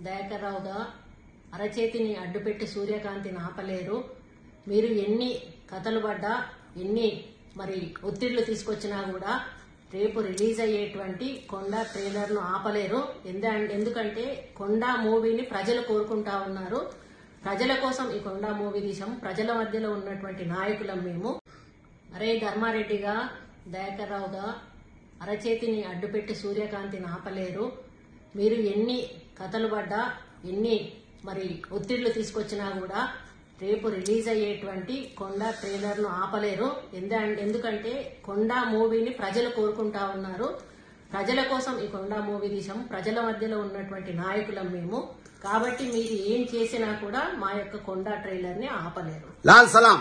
దయాకర్రావుగా అరచేతిని అడ్డుపెట్టి సూర్యకాంతిని ఆపలేరు. మీరు ఎన్ని కథలు పడ్డా ఎన్ని మరి ఒత్తిళ్ళు తీసుకొచ్చినా కూడా రేపు రిలీజ్ అయ్యేటువంటి కొండ ట్రైలర్ను ఆపలేరు ఎందుకంటే కొండ మూవీని ప్రజలు కోరుకుంటా ఉన్నారు. ప్రజల కోసం ఈ కొండ మూవీ తీసాం ప్రజల మధ్యలో ఉన్నటువంటి నాయకులం మేము. అరే ధర్మారెడ్డిగా దయాకర్రావుగా అరచేతిని అడ్డుపెట్టి సూర్యకాంతిని ఆపలేరు. మీరు ఎన్ని కథలు పడ్డా ఎన్ని మరి ఒత్తిళ్ళు తీసుకొచ్చినా కూడా రేపు రిలీజ్ అయ్యేటువంటి కొండ ట్రైలర్ను ఆపలేరు ఎందుకంటే కొండ మూవీని ప్రజలు కోరుకుంటా ఉన్నారు. ప్రజల కోసం ఈ కొండ మూవీ తీసాం ప్రజల మధ్యలో ఉన్నటువంటి నాయకులం మేము. కాబట్టి మీరు ఏం చేసినా కూడా మా యొక్క కొండ ట్రైలర్ని ఆపలేరు. లాల్ సలాం.